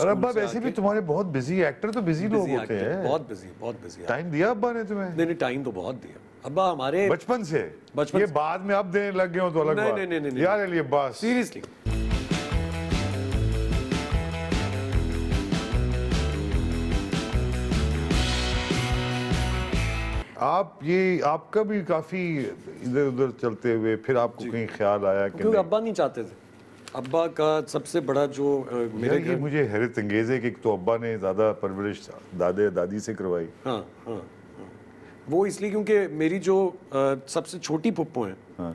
और अब्बा वैसे भी तुम्हारे बहुत बिज़ी एक्टर तो बिज़ी लोग होते हैं। बहुत बिज़ी बहुत बिज़ी टाइम दिया अब्बा ने तुम्हें? नहीं नहीं टाइम तो बहुत दिया। अब्बा हमारे बचपन से? बचपन ये बाद में अब देने लग गए हो तो अलग नहीं, बात। नहीं, नहीं, नहीं, यार अली अब्बास सीरियसली आप ये आपका भी काफ़ी इधर उधर चलते हुए फिर आपको कहीं ख्याल आया कि अब्बा नहीं चाहते थे। अब्बा का सबसे बड़ा जो मेरे ये मुझे हैरत अंगेज है कि तो अब्बा ने ज़्यादा परवरिश दादे दादी से करवाई। हाँ हाँ हाँ। वो इसलिए क्योंकि मेरी जो सबसे छोटी पुप्पो हैं हाँ।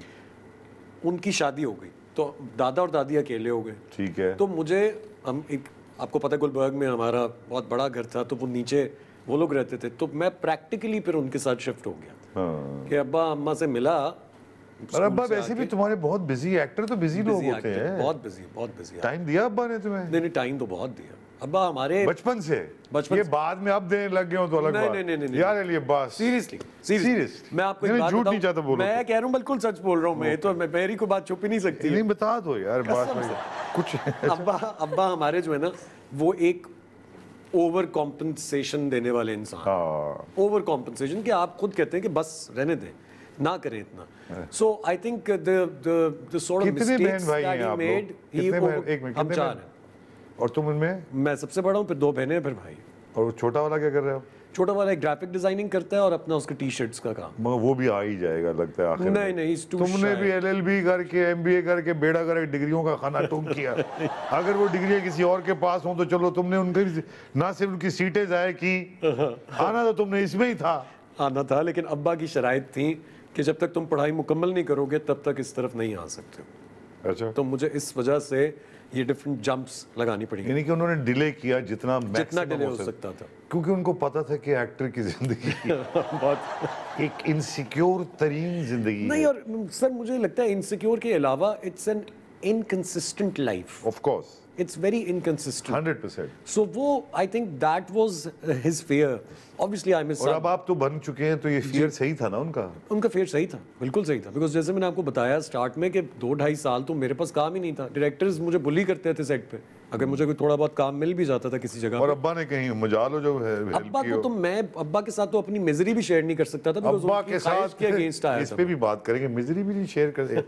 उनकी शादी हो गई। तो दादा और दादी अकेले हो गए। ठीक है। तो मुझे हम एक आपको पता है गुलबर्ग में हमारा बहुत बड़ा घर था तो वो नीचे वो लोग रहते थे। तो मैं प्रैक्टिकली फिर उनके साथ शिफ्ट हो गया। हाँ। कि अब्बा अम्मा से मिला और अब्बा वैसे भी तुम्हारे बहुत बिज़ी एक्टर तो बिज़ी लोग होते हैं। बहुत बिज़ी बहुत बिज़ी टाइम दिया अब्बा ने तुम्हें? नहीं नहीं टाइम तो बहुत दिया। अब्बा हमारे बचपन से? बचपन ये बाद में अब देने लग गए हो तो अलग नहीं, बात। नहीं, नहीं, नहीं, यार अली अब्बास सीरियसली Serious? मैं आपको नहीं, एक बात झूठ नहीं चाहता बोलो मैं तो। कह रहा हूँ बिल्कुल सच बोल रहा हूँ मैं तो मैं मेरी को बात छुप ही नहीं सकती नहीं बता दो यार बात में कुछ अब्बा अब्बा हमारे जो है ना वो एक ओवर कॉम्पनसेशन देने वाले इंसान। हाँ। ओवर कॉम्पनसेशन कि आप खुद कहते हैं कि बस रहने दें। ना करें इतना। So I think the the the sort of mistakes that he made minute हम कितने चार? हैं। और तुम उनमें? मैं सबसे बड़ा हूँ फिर दो बहनें हैं फिर भाई। और वो छोटा वाला क्या कर रहे हो? छोटा वाला एक ग्राफिक डिज़ाइनिंग करता है और अपना उसके टी शर्ट्स का काम। मगर वो भी आ ही जाएगा लगता है आखिर। नहीं नहीं तुमने. भी एलएलबी करके एमबीए करके बेड़ा करके डिग्रियों का खाना टूक किया। अगर वो डिग्री किसी और के पास हो तो चलो तुमने उनके ना सिर्फ़ उनकी सीटें जाए की आना तो तुमने इसमें ही था। आना था लेकिन अब्बा की शराइत थी कि जब तक तुम पढ़ाई मुकम्मल नहीं करोगे तब तक इस तरफ़ नहीं आ सकते हो। अच्छा। तो मुझे इस वजह से ये डिफरेंट जंप्स लगानी पड़ी। यानी कि उन्होंने डिले किया जितना जितना डिले हो सकता था। क्योंकि उनको पता था कि एक्टर की ज़िंदगी बहुत। एक इनसिक्योर तरीन ज़िंदगी नहीं और सर मुझे लगता है इनसिक्योर के अलावा it's an inconsistent life of course it's very inconsistent 100% so वो I think that was his fear obviously I miss और अब आप तो बन चुके हैं तो ये फियर सही था ना उनका? उनका फेयर सही था बिल्कुल सही था। बिकॉज़ जैसे मैंने आपको बताया स्टार्ट में कि दो ढाई साल तो मेरे पास काम ही नहीं था। डायरेक्टर्स मुझे बुली करते थे सेट पे। अगर मुझे कोई थोड़ा बहुत काम मिल भी जाता था किसी जगह और अब्बा ने कहीं मज़ा लो जो है अब्बा को तो मैं अब्बा के साथ तो अपनी मिजरी भी शेयर नहीं कर सकता था अब्बा के साथ के अगेंस्ट आया इस पे भी बात करेंगे मिजरी भी नहीं शेयर कर